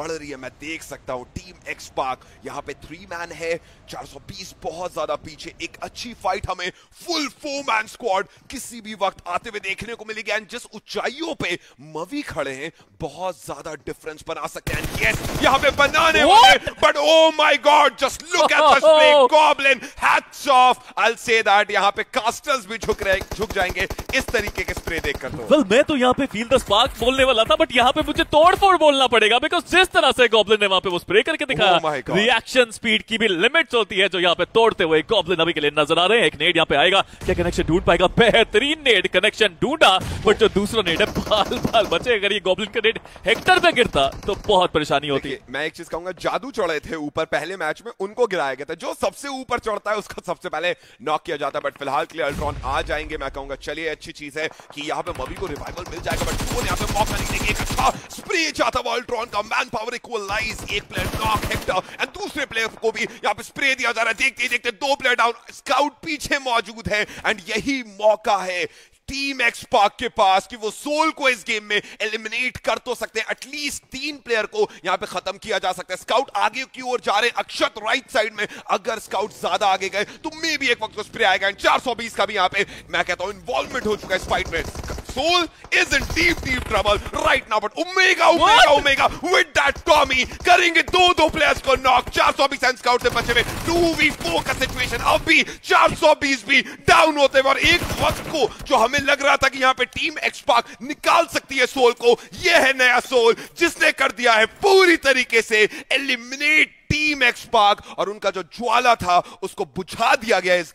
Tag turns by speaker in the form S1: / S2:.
S1: बढ़ रही है मैं देख सकता हूँ टीम एक्स पार्क यहाँ पे थ्री मैन है 420 बहुत ज़्यादा पीछे एक अच्छी फाइट हमें फुल फोर मैन स्क्वाड किसी भी वक्त आते हुए देखने को मिलेगी। एंड जिस ऊंचाइयों पे मवी खड़े हैं बहुत ज़्यादा डिफरेंस बना सकते हैं। यस यहाँ पे बनाने वाले but oh my god just look at the spray goblin hats off I say that यहाँ पे कास्टर्स भी झुक रहे झुक जाएँगे। इस तरीके के स्प्रे देखकर तो।
S2: वेल मैं तो यहाँ पे फील द स्पार्क बोलने वाला था बट यहाँ पे मुझे तोड़फोड़ बोलना पड़ेगा बिकॉज़ जिस तरह से गॉब्लिन ने वहाँ पे वो स्प्रे करके दिखाया. रिएक्शन स्पीड की भी लिमिट्स होती है जो यहाँ पे तोड़ते हुए गॉब्लिन अभी के लिए नज़र आ रहे हैं। एक नेड यहाँ पे आएगा। क्या कनेक्शन ढूंढ पाएगा? बेहतरीन नेड कनेक्शन ढूंढा। बट जो दूसरा नेड है बाल बाल बचे। अगर ये गॉब्लिन का नेड हेक्टर पे गिरता तो बहुत परेशानी होती।
S1: देखिए, मैं एक चीज़ कहूँगा जादू चढ़े थे ऊपर पहले मैच में उनको गिराया गया था। जो सबसे ऊपर चढ़ता है उसका सबसे पहले नॉक किया जाता है। बट फ़िलहाल के लिए अल्ट्रॉन आ जाएँगे। मैं कहूँगा चलिए अच्छी चीज़ है कि यहाँ पे मवी को रिवाइवल मिल जाएगा। बट वो यहाँ पे मौका नहीं देंगे। एक अच्छा स्प्रे चाहता हुआ अल्ट्रॉन का। मैन पावर इक्वलाइज एक प्लेयर नॉक हेक्टर एंड दूसरे प्लेयर को भी यहाँ पे स्प्रे दिया जा रहा है। देखते देखते दो प्लेयर डाउन स्काउट पीछे मौजूद है एंड यही मौका है टीम एक्स पार्क के पास कि वो सोल को इस गेम में एलिमिनेट कर तो सकते हैं। एटलीस्ट तीन प्लेयर को यहाँ पे खत्म किया जा सकता है। स्काउट आगे की ओर जा रहे हैं, अक्षत राइट साइड में, अगर स्काउट ज़्यादा आगे गए तो मे भी एक वक्त स्प्रे आएगा एंड 420 का भी यहाँ पे, मैं कहता हूँ इन्वॉल्वमेंट हो चुका है इस फाइट में। Soul is in deep deep trouble right now but Omega Omega Omega with that Tommy करेंगे दो दो प्लेयर्स को नॉक 420 एंड स्काउट से बचे हुए. 2v4 का सिचुएशन अब भी 420 भी डाउन होते हुए. और एक वक्त को जो हमें लग रहा था कि यहाँ पे टीम एक्सपार्क निकाल सकती है सोल को यह है नया सोल जिसने कर दिया है पूरी तरीके से एलिमिनेट टीम एक्सपार्क और उनका जो ज्वाला था उसको बुझा दिया गया इस